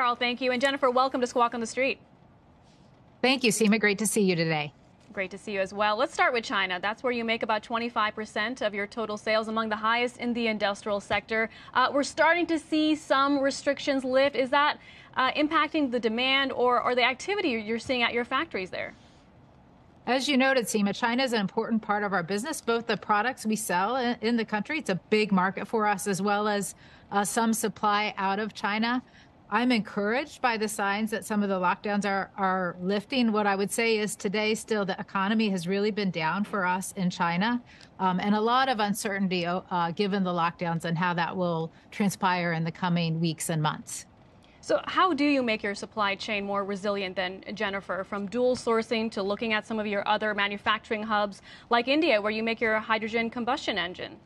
Carl, thank you. And Jennifer, welcome to Squawk on the Street. Thank you, Seema. Great to see you today. Great to see you as well. Let's start with China. That's where you make about 25% of your total sales, among the highest in the industrial sector. Uh, we're starting to see some restrictions lift. Is that uh, impacting the demand or, or the activity you're seeing at your factories there? As you noted, Seema, China is an important part of our business, both the products we sell in the country, it's a big market for us, as well as uh, some supply out of China. I'm encouraged by the signs that some of the lockdowns are, are lifting. What I would say is today, still, the economy has really been down for us in China, um, and a lot of uncertainty uh, given the lockdowns and how that will transpire in the coming weeks and months. So, how do you make your supply chain more resilient than Jennifer? From dual sourcing to looking at some of your other manufacturing hubs like India, where you make your hydrogen combustion engine?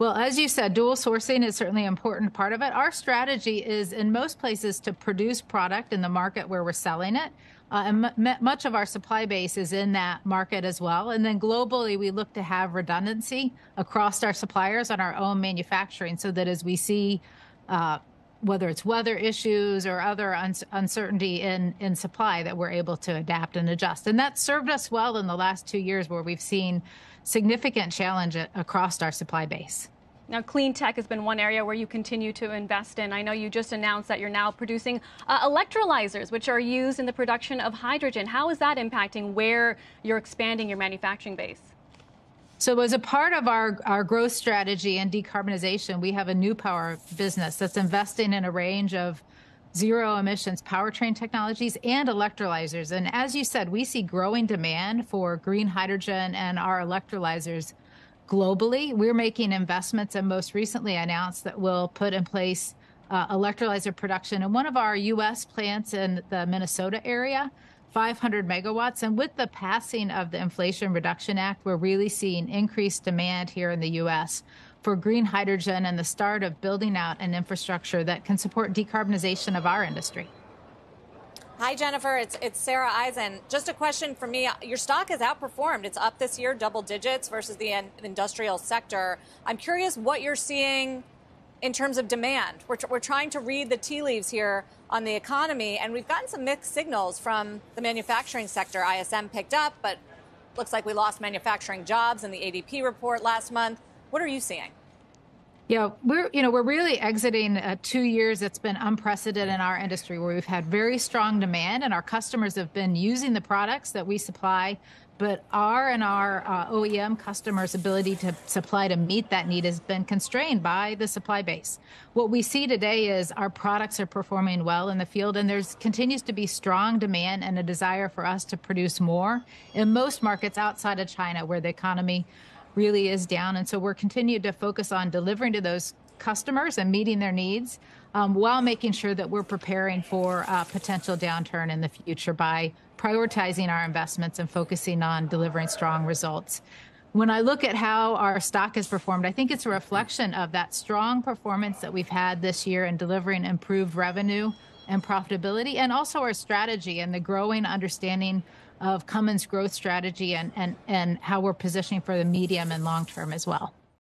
Well, as you said, dual sourcing is certainly an important part of it. Our strategy is in most places to produce product in the market where we're selling it. Uh, and m- much of our supply base is in that market as well. And then globally, we look to have redundancy across our suppliers on our own manufacturing so that as we see uh, whether it's weather issues or other un- uncertainty in, in supply, that we're able to adapt and adjust. And that served us well in the last two years where we've seen significant challenge across our supply base. Now, clean tech has been one area where you continue to invest in. I know you just announced that you're now producing uh, electrolyzers, which are used in the production of hydrogen. How is that impacting where you're expanding your manufacturing base? So, as a part of our, our growth strategy and decarbonization, we have a new power business that's investing in a range of zero emissions powertrain technologies and electrolyzers. And as you said, we see growing demand for green hydrogen and our electrolyzers globally. We're making investments and most recently announced that we'll put in place uh, electrolyzer production in one of our U.S. plants in the Minnesota area. 500 megawatts. And with the passing of the Inflation Reduction Act, we're really seeing increased demand here in the U.S for green hydrogen and the start of building out an infrastructure that can support decarbonization of our industry. Hi, Jennifer. It's, it's Sarah Eisen. Just a question for me. Your stock has outperformed. It's up this year, double digits versus the industrial sector. I'm curious what you're seeing in terms of demand. We're, we're trying to read the tea leaves here on the economy, and we've gotten some mixed signals from the manufacturing sector. ISM picked up, but looks like we lost manufacturing jobs in the ADP report last month. What are you seeing? Yeah, we're you know we're really exiting uh, two years that's been unprecedented in our industry, where we've had very strong demand, and our customers have been using the products that we supply. But our and our uh, OEM customers' ability to supply to meet that need has been constrained by the supply base. What we see today is our products are performing well in the field, and there's continues to be strong demand and a desire for us to produce more in most markets outside of China, where the economy really is down. And so we're continued to focus on delivering to those customers and meeting their needs um, while making sure that we're preparing for a potential downturn in the future by prioritizing our investments and focusing on delivering strong results. When I look at how our stock has performed, I think it's a reflection of that strong performance that we've had this year in delivering improved revenue and profitability, and also our strategy and the growing understanding of Cummins' growth strategy and, and, and how we're positioning for the medium and long term as well.